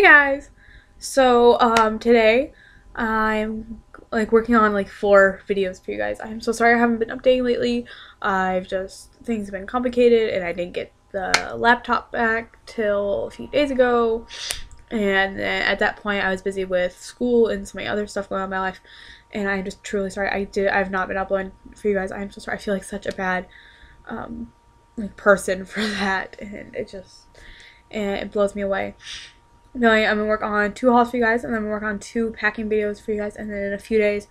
Hey guys! So, um, today I'm like working on like four videos for you guys. I'm so sorry I haven't been updating lately. I've just, things have been complicated and I didn't get the laptop back till a few days ago. And at that point I was busy with school and some other stuff going on in my life. And I'm just truly sorry. I did, I've not been uploading for you guys. I'm so sorry. I feel like such a bad, um, like person for that. And it just, and it blows me away. Really, I'm gonna work on two hauls for you guys, and then I'm gonna work on two packing videos for you guys, and then in a few days,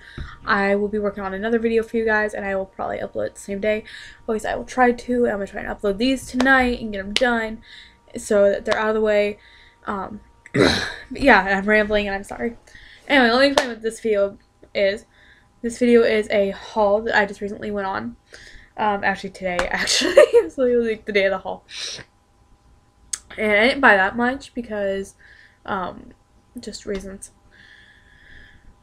I will be working on another video for you guys, and I will probably upload it the same day. Least I will try to, I'm gonna try and upload these tonight and get them done, so that they're out of the way. Um, yeah, I'm rambling, and I'm sorry. Anyway, let me explain what this video is. This video is a haul that I just recently went on. Um, actually today, actually, it's literally like the day of the haul and I didn't buy that much because um, just reasons.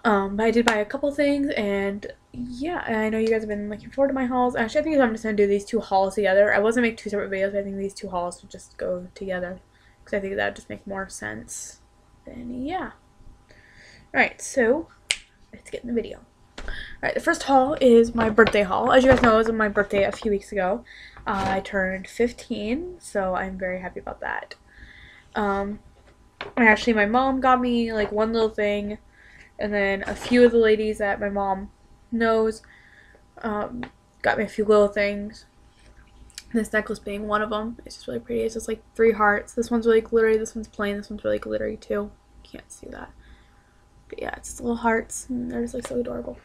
Um, but I did buy a couple things, and yeah, I know you guys have been looking forward to my hauls. Actually, I think I'm just gonna do these two hauls together. I wasn't make two separate videos, I think these two hauls would just go together because I think that would just make more sense. Then yeah. All right, so let's get in the video. Alright, the first haul is my birthday haul. As you guys know, it was my birthday a few weeks ago. Uh, I turned 15, so I'm very happy about that. Um, actually, my mom got me, like, one little thing, and then a few of the ladies that my mom knows um, got me a few little things. This necklace being one of them. It's just really pretty. It's just, like, three hearts. This one's really glittery. This one's plain. This one's really glittery, too. Can't see that. But yeah, it's just little hearts, and they're just, like, so adorable.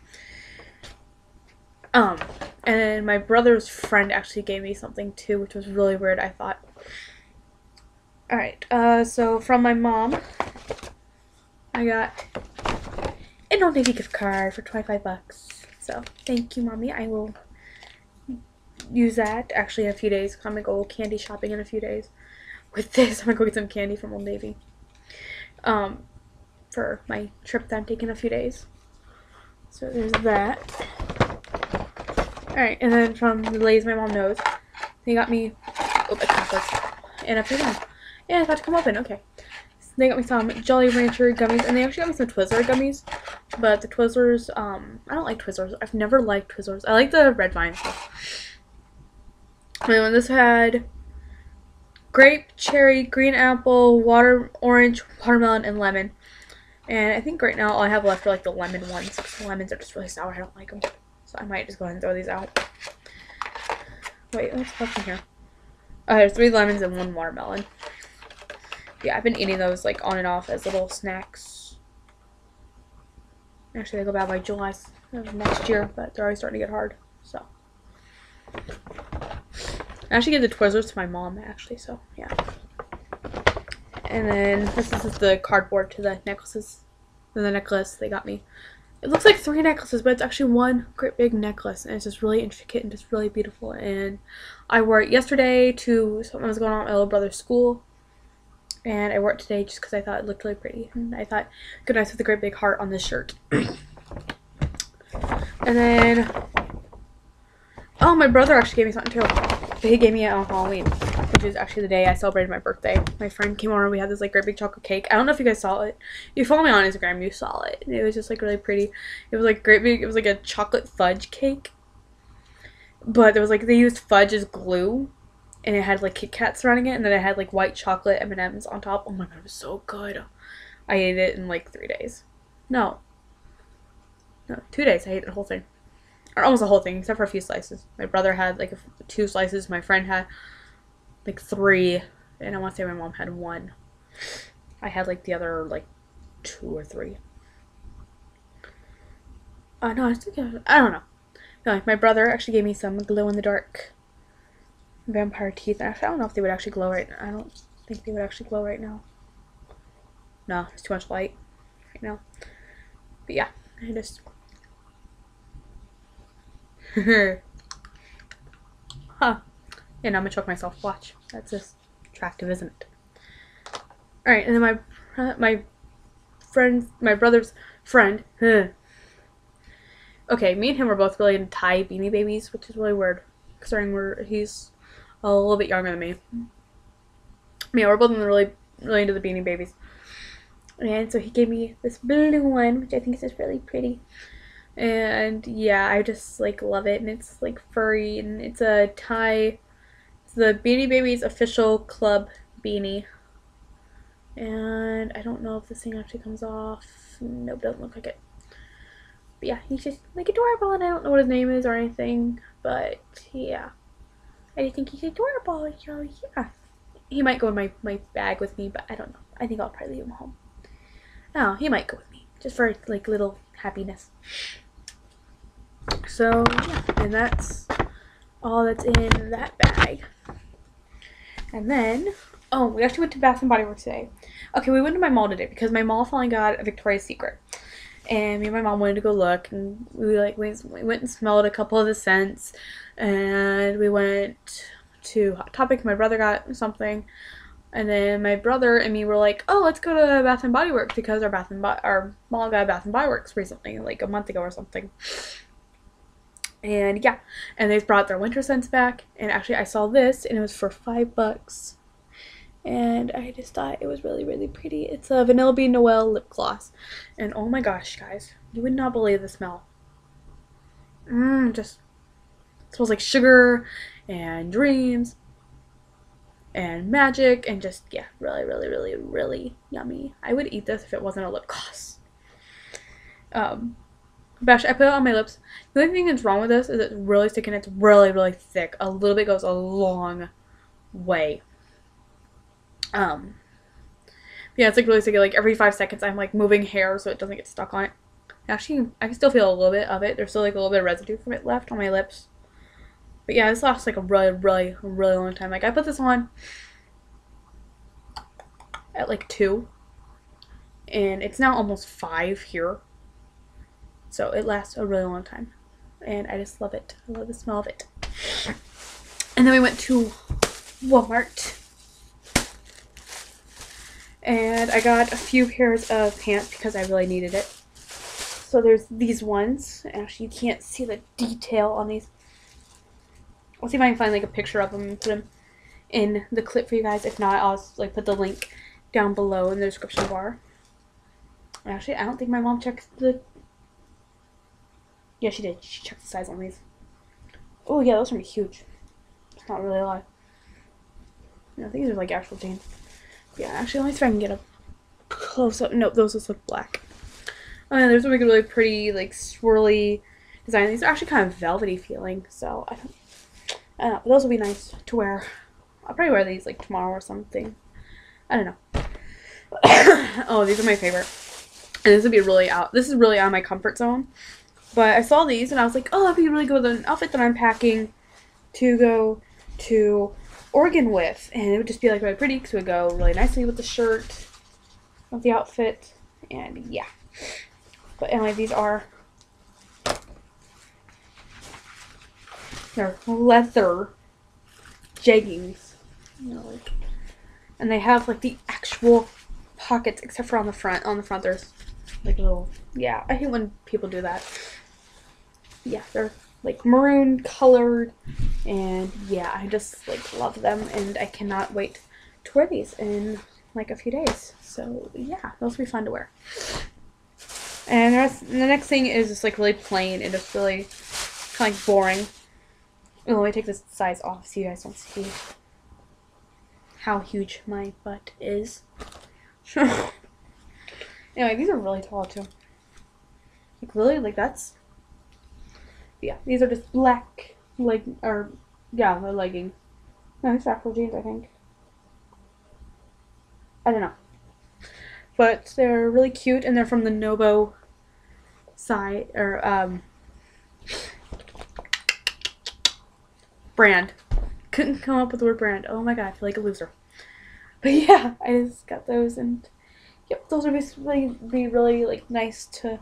Um, and my brother's friend actually gave me something too, which was really weird, I thought. Alright, uh, so from my mom, I got an Old Navy gift card for 25 bucks. So, thank you, Mommy. I will use that actually in a few days. I'm gonna go candy shopping in a few days. With this, I'm gonna go get some candy from Old Navy. Um, for my trip that I'm taking in a few days. So there's that. Alright, and then from the ladies my mom knows, they got me, oh, a chocolate, and a Yeah, I thought to come open, okay. So they got me some Jolly Rancher gummies, and they actually got me some Twizzler gummies, but the Twizzlers, um, I don't like Twizzlers. I've never liked Twizzlers. I like the red vine stuff. And then this had grape, cherry, green apple, water, orange, watermelon, and lemon. And I think right now all I have left are like the lemon ones, because the lemons are just really sour. I don't like them. So I might just go ahead and throw these out. Wait, what's left in here? Oh, there's three lemons and one watermelon. Yeah, I've been eating those like on and off as little snacks. Actually, they go bad by July of next year, but they're already starting to get hard. So, I actually gave the Twizzlers to my mom, actually. So, yeah. And then this is the cardboard to the necklaces. The necklace they got me. It looks like three necklaces, but it's actually one great big necklace, and it's just really intricate and just really beautiful. And I wore it yesterday to something that was going on at my little brother's school, and I wore it today just because I thought it looked really pretty. And I thought, good with a great big heart on this shirt. and then, oh, my brother actually gave me something too. He gave me it on Halloween which is actually the day I celebrated my birthday. My friend came over. And we had this like great big chocolate cake. I don't know if you guys saw it. You follow me on Instagram, you saw it. It was just like really pretty. It was like great big. It was like a chocolate fudge cake, but there was like they used fudge as glue, and it had like Kit Kat surrounding it, and then it had like white chocolate M and M's on top. Oh my god, it was so good. I ate it in like three days. No. No, two days. I ate the whole thing or almost the whole thing except for a few slices. My brother had like two slices. My friend had like three, and I want to say my mom had one. I had like the other like two or three. Uh, no, I think I, don't know. No, my brother actually gave me some glow in the dark vampire teeth. Actually, I don't know if they would actually glow right now. I don't think they would actually glow right now. No, it's too much light right now. But yeah, I just. huh. Yeah, now I'm gonna choke myself. Watch. That's just attractive, isn't it? Alright, and then my my friend, my brother's friend. Huh. Okay, me and him were both really into Ty Beanie Babies, which is really weird, considering we're he's a little bit younger than me. Yeah, we're both really really into the Beanie Babies. And so he gave me this blue one, which I think is just really pretty. And yeah, I just like love it. And it's like furry and it's a tie. It's the Beanie Babies official club beanie. And I don't know if this thing actually comes off. Nope, doesn't look like it. But yeah, he's just like adorable and I don't know what his name is or anything. But yeah. I think he's adorable, yeah. He might go in my, my bag with me, but I don't know. I think I'll probably leave him home. Oh, he might go with me. Just for like little happiness. So yeah, and that's all that's in that bag. And then, oh, we actually went to Bath and Body Works today. Okay, we went to my mall today because my mall finally got a Victoria's Secret. And me and my mom wanted to go look, and we like we, we went and smelled a couple of the scents, and we went to Hot Topic. My brother got something, and then my brother and me were like, "Oh, let's go to Bath and Body Works because our Bath and Bo- our mall got Bath and Body Works recently, like a month ago or something." And yeah, and they brought their winter scents back. And actually, I saw this, and it was for five bucks. And I just thought it was really, really pretty. It's a Vanilla Bean Noel lip gloss, and oh my gosh, guys, you would not believe the smell. Mmm, just smells like sugar and dreams and magic and just yeah really really really really yummy i would eat this if it wasn't a lip gloss um Bash, I put it on my lips. The only thing that's wrong with this is it's really thick and it's really, really thick. A little bit goes a long way. Um, yeah, it's like really sticky. Like every five seconds, I'm like moving hair so it doesn't get stuck on it. Actually, I can still feel a little bit of it. There's still like a little bit of residue from it left on my lips. But yeah, this lasts like a really, really, really long time. Like I put this on at like two, and it's now almost five here. So it lasts a really long time. And I just love it. I love the smell of it. And then we went to Walmart. And I got a few pairs of pants because I really needed it. So there's these ones. Actually, you can't see the detail on these. I'll see if I can find like a picture of them and put them in the clip for you guys. If not, I'll like put the link down below in the description bar. Actually, I don't think my mom checked the yeah, she did. She checked the size on these. Oh, yeah, those are huge. It's not really a lot. No, these are like actual jeans. Yeah, actually, let me see if I can get a close up. No, those just look black. Oh, yeah, there's a really, really pretty, like, swirly design. These are actually kind of velvety feeling, so I don't, I don't know. But those will be nice to wear. I'll probably wear these, like, tomorrow or something. I don't know. oh, these are my favorite. And this would be really out. This is really out of my comfort zone. But I saw these and I was like, oh, that'd be really good with an outfit that I'm packing to go to Oregon with. And it would just be like really pretty because it would go really nicely with the shirt, with the outfit. And yeah. But anyway, these are they're leather jeggings. You know, like, and they have like the actual pockets except for on the front. On the front there's like a little yeah, I hate when people do that yeah, they're like maroon colored and yeah, I just like love them and I cannot wait to wear these in like a few days. So yeah, those will be fun to wear. And the, rest, the next thing is just like really plain and just really kind of like boring. Oh, let me take this size off so you guys don't see how huge my butt is. anyway, these are really tall too. Like really, like that's yeah, these are just black leg or yeah, they're leggings. No, actual jeans, I think. I don't know. But they're really cute and they're from the Nobo side or um brand. Couldn't come up with the word brand. Oh my god, I feel like a loser. But yeah, I just got those and yep, those are basically be really like nice to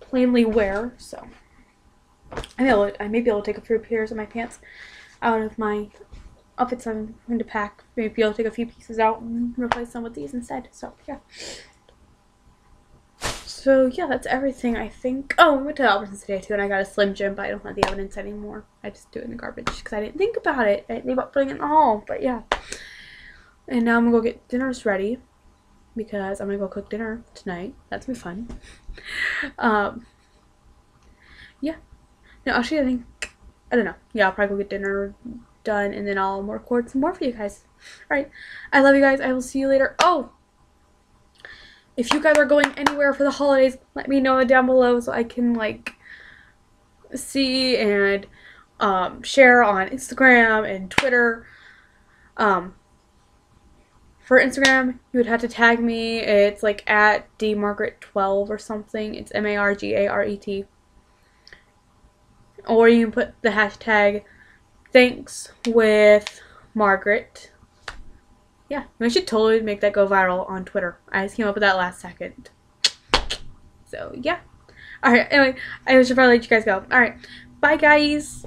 plainly wear, so I may, I may be able to take a few pairs of my pants out of my outfits I'm going to pack. Maybe to take a few pieces out and replace them with these instead. So, yeah. So, yeah, that's everything, I think. Oh, we went to Albertsons today, too, and I got a Slim Jim, but I don't have the evidence anymore. I just do it in the garbage because I didn't think about it. I didn't think about putting it in the hall, but yeah. And now I'm going to go get dinners ready. because I'm gonna go cook dinner tonight. That's gonna be fun. Um, yeah. No, actually, I think I don't know. Yeah, I'll probably go get dinner done, and then I'll record some more for you guys. All right. I love you guys. I will see you later. Oh, if you guys are going anywhere for the holidays, let me know down below so I can like see and um, share on Instagram and Twitter. Um, for Instagram, you would have to tag me. It's like at dmargaret12 or something. It's M A R G A R E T. Or you can put the hashtag thanks with Margaret. Yeah, I should totally make that go viral on Twitter. I just came up with that last second. So, yeah. Alright, anyway, I should probably let you guys go. Alright, bye guys!